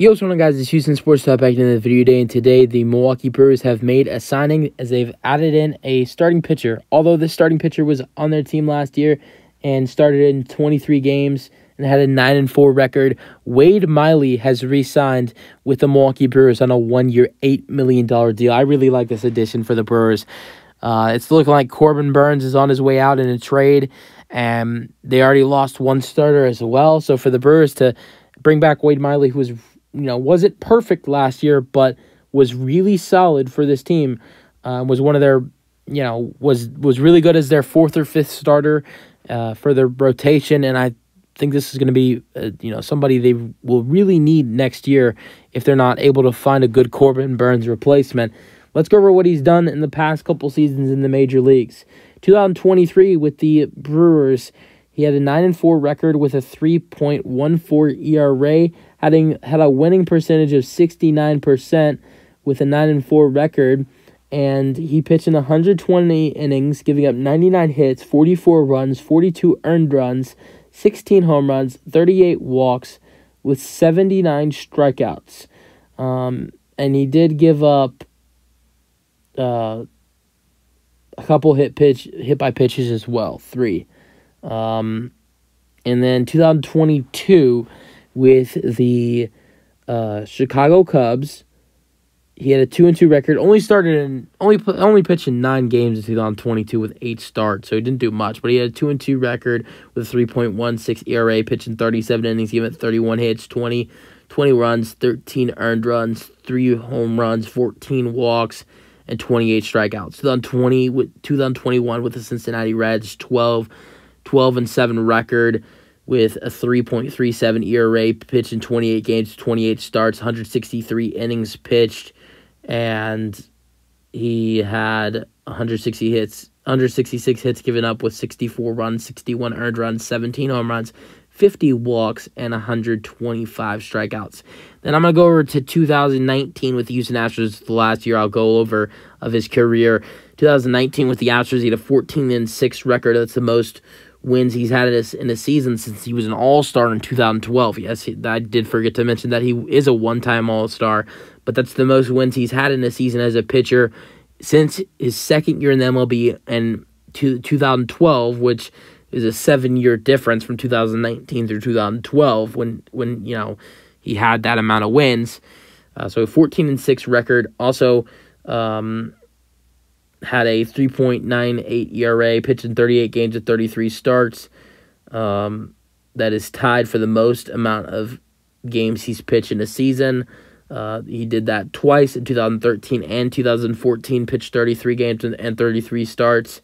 Yo, what's going on, guys? It's Houston Sports Talk back in the video today, and today the Milwaukee Brewers have made a signing as they've added in a starting pitcher. Although this starting pitcher was on their team last year and started in 23 games and had a 9 and 4 record, Wade Miley has re-signed with the Milwaukee Brewers on a one-year, $8 million deal. I really like this addition for the Brewers. Uh, it's looking like Corbin Burnes is on his way out in a trade, and they already lost one starter as well. So for the Brewers to bring back Wade Miley, who was you know, wasn't perfect last year, but was really solid for this team. Uh, was one of their, you know, was was really good as their fourth or fifth starter uh, for their rotation, and I think this is going to be, uh, you know, somebody they will really need next year if they're not able to find a good Corbin Burnes replacement. Let's go over what he's done in the past couple seasons in the major leagues. 2023 with the Brewers, he had a 9 and 4 record with a 3.14 ERA, having had a winning percentage of 69% with a 9 and 4 record and he pitched in 120 innings, giving up 99 hits, 44 runs, 42 earned runs, 16 home runs, 38 walks, with 79 strikeouts. Um, and he did give up uh, a couple hit pitch hit by pitches as well, three. Um, and then 2022 with the uh, Chicago Cubs. He had a two and two record. Only started in only only pitched in nine games in 2022 with eight starts, so he didn't do much. But he had a two and two record with a 3.16 ERA, pitching 37 innings, giving 31 hits, 20, 20 runs, 13 earned runs, three home runs, 14 walks, and 28 strikeouts. 2020 with 2021 with the Cincinnati Reds, 12, 12 and seven record with a 3.37 ERA, pitched in 28 games, 28 starts, 163 innings pitched, and he had 160 hits, 166 hits given up with 64 runs, 61 earned runs, 17 home runs, 50 walks, and 125 strikeouts. Then I'm going to go over to 2019 with the Houston Astros, the last year I'll go over of his career. 2019 with the Astros, he had a 14 and 6 record. That's the most wins he's had in a season since he was an All Star in 2012. Yes, I did forget to mention that he is a one time All Star, but that's the most wins he's had in a season as a pitcher since his second year in the MLB and 2012, which is a seven year difference from 2019 through 2012 when when you know he had that amount of wins. Uh, so 14 and six record. Also, um, had a 3.98 ERA, pitched in 38 games at 33 starts. Um, that is tied for the most amount of games he's pitched in a season. Uh, he did that twice in 2013 and 2014, pitched 33 games and 33 starts.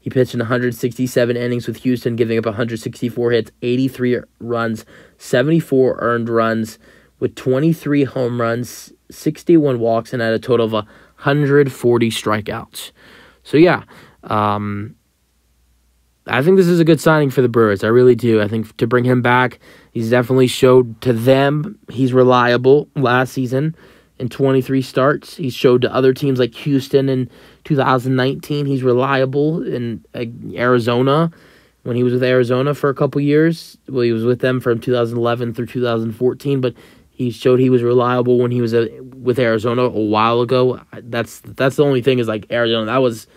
He pitched in 167 innings with Houston, giving up 164 hits, 83 runs, 74 earned runs, with 23 home runs, 61 walks, and had a total of 140 strikeouts. So yeah, um, I think this is a good signing for the Brewers. I really do. I think to bring him back, he's definitely showed to them he's reliable last season in 23 starts. He showed to other teams like Houston in 2019 he's reliable in uh, Arizona when he was with Arizona for a couple years. Well, he was with them from 2011 through 2014, but he showed he was reliable when he was a, with Arizona a while ago. That's that's the only thing is like Arizona. That was,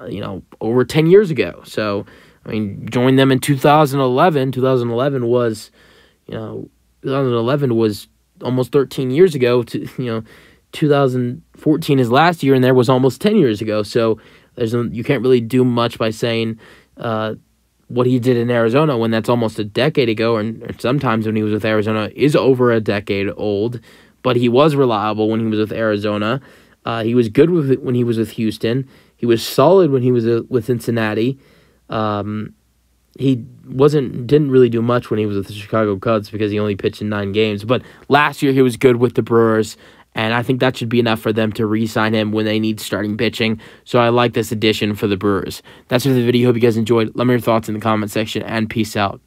uh, you know, over ten years ago. So I mean, joined them in 2011. 2011 was, you know, 2011 was almost 13 years ago. To you know, 2014 is last year, and there was almost 10 years ago. So there's you can't really do much by saying. Uh, what he did in Arizona when that's almost a decade ago, and sometimes when he was with Arizona is over a decade old but he was reliable when he was with Arizona. Uh, he was good with when he was with Houston. He was solid when he was uh, with Cincinnati. Um, he wasn't didn't really do much when he was with the Chicago Cubs because he only pitched in nine games. But last year he was good with the Brewers, and I think that should be enough for them to re-sign him when they need starting pitching. So I like this addition for the Brewers. That's it for the video. Hope you guys enjoyed. Let me know your thoughts in the comment section, and peace out.